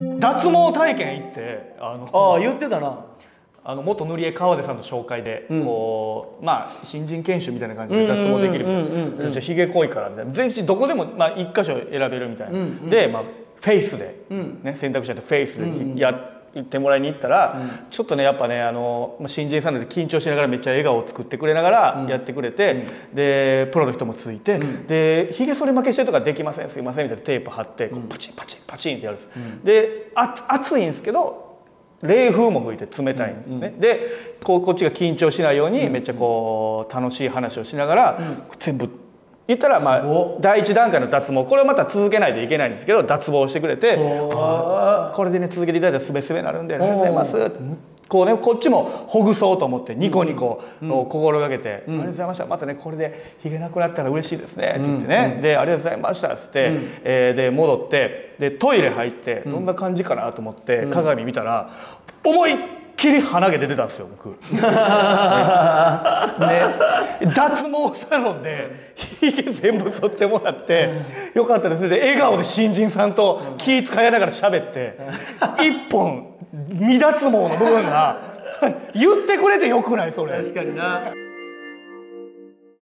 脱毛体験行ってあのああ言ってたな。あの元塗り絵川出さんの紹介で、こうまあ新人研修みたいな感じで脱毛できるみたいな。ひげ濃いからみたいな全身どこでも、まあ、一箇所選べるみたいな、で、まあ、フェイスで、ね、選択肢あってフェイスでやってもらいに行ったら、ちょっとねやっぱねあの新人さんで緊張しながらめっちゃ笑顔を作ってくれながらやってくれて、でプロの人もついて、でひげ剃り負けしてるとかできませんすいませんみたいなテープ貼ってこうパチンパチンパチンってやるんです、であ熱いんですけど冷風も吹いて冷たいんですね、でこうこっちが緊張しないようにめっちゃこう楽しい話をしながら、全部言ったらまあ第一段階の脱毛これをまた続けないといけないんですけど脱毛してくれてあこれでね続けていただいたらすべすべになるんでありがとうございます。ってこうねこっちもほぐそうと思ってニコニコを心がけて、ありがとうございました。またねこれでひげなくなったら嬉しいですねって言ってね、でありがとうございましたっつって、えーで戻ってでトイレ入ってどんな感じかなと思って鏡見たら思いっきり鼻毛出てたんですよ僕。ね、脱毛サロンでひげ全部剃ってもらって「よかったです」で笑顔で新人さんと気使いながら喋って一本未脱毛の部分が言ってくれてよくない？それ。確かにな。